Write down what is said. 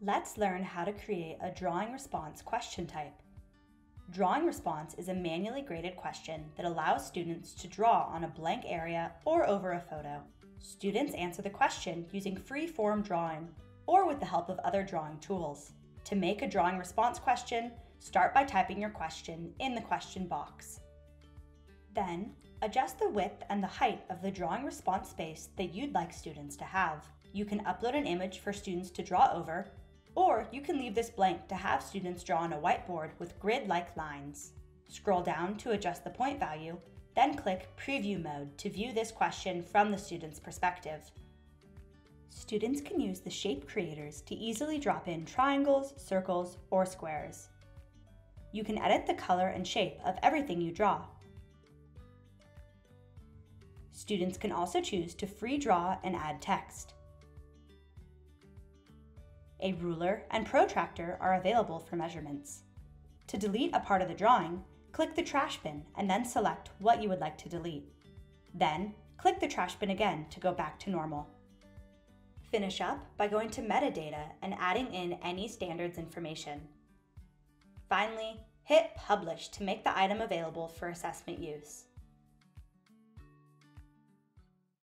Let's learn how to create a drawing response question type. Drawing response is a manually graded question that allows students to draw on a blank area or over a photo. Students answer the question using free-form drawing or with the help of other drawing tools. To make a drawing response question, start by typing your question in the question box. Then, adjust the width and the height of the drawing response space that you'd like students to have. You can upload an image for students to draw over or you can leave this blank to have students draw on a whiteboard with grid-like lines. Scroll down to adjust the point value, then click Preview Mode to view this question from the student's perspective. Students can use the shape creators to easily drop in triangles, circles, or squares. You can edit the color and shape of everything you draw. Students can also choose to free draw and add text. A ruler and protractor are available for measurements. To delete a part of the drawing, click the trash bin and then select what you would like to delete. Then, click the trash bin again to go back to normal. Finish up by going to metadata and adding in any standards information. Finally, hit Publish to make the item available for assessment use.